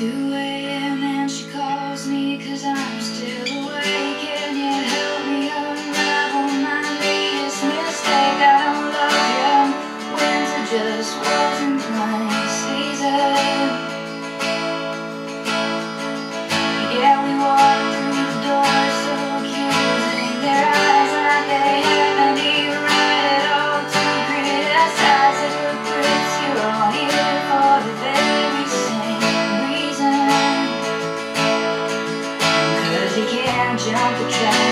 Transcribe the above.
2 a.m. and she calls me cause I'm still down the track.